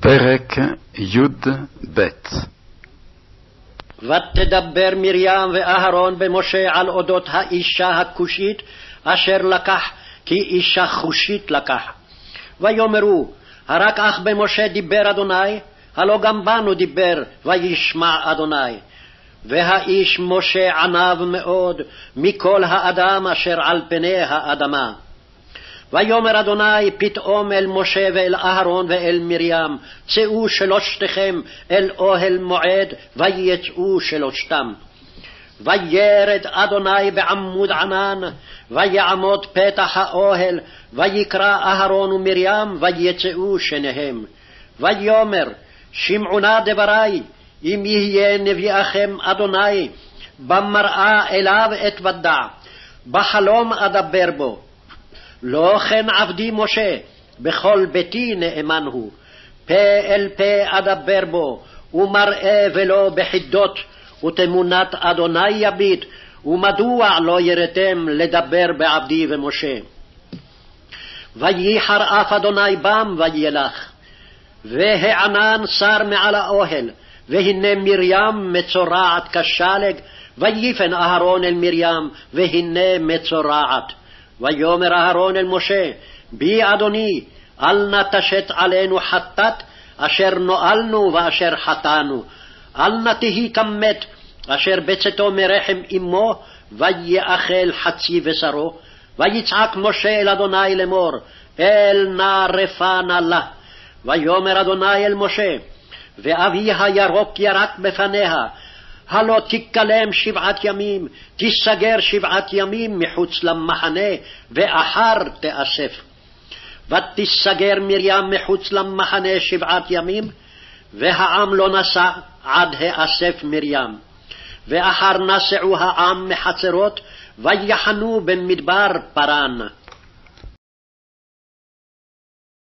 פרק י"ב ותדבר מרים ואהרון במשה על אודות האישה הכושית אשר לקח כי אישה חושית לקח. ויאמרו הרק אך במשה דיבר אדוני הלא גם בנו דיבר וישמע אדוני. והאיש משה עניו מאוד מכל האדם אשר על פני האדמה. ויאמר אדוני פתאום אל משה ואל אהרון ואל מרים, צאו שלושתכם אל אוהל מועד, ויצאו שלושתם. וירד אדוני בעמוד ענן, ויעמוד פתח האוהל, ויקרא אהרון ומרים, ויצאו שניהם. ויאמר, שמעו נא דברי, אם יהיה נביאכם אדוני, במראה אליו אתוודע, בחלום אדבר בו. לא כן עבדי משה, בכל ביתי נאמן הוא. פה אל פה אדבר בו, ומראה ולא בחידות, ותמונת אדוני יביט, ומדוע לא ירתם לדבר בעבדי ומשה? וייחר אף אדוני בם וילך. והענן שר מעל האוהל, והנה מרים מצורעת כשלג, ויפן אהרון אל מרים, והנה מצורעת. ויאמר אהרון אל משה, בי אדוני, אל נא תשת עלינו חטאת, אשר נואלנו ואשר חטאנו. אל נא תהי כמת, אשר בצאתו מרחם אמו, ויאכל חצי בשרו. ויצעק משה אל אדוני לאמור, אל נא רפא נא לה. ויאמר אדוני אל משה, ואביה ירוק ירק בפניה, הלא תיכלם שבעת ימים, תיסגר שבעת ימים מחוץ למחנה, ואחר תאסף. ותיסגר מרים מחוץ למחנה שבעת ימים, והעם לא נסע עד האסף מרים. ואחר נסעו העם מחצרות, ויחנו במדבר פרן.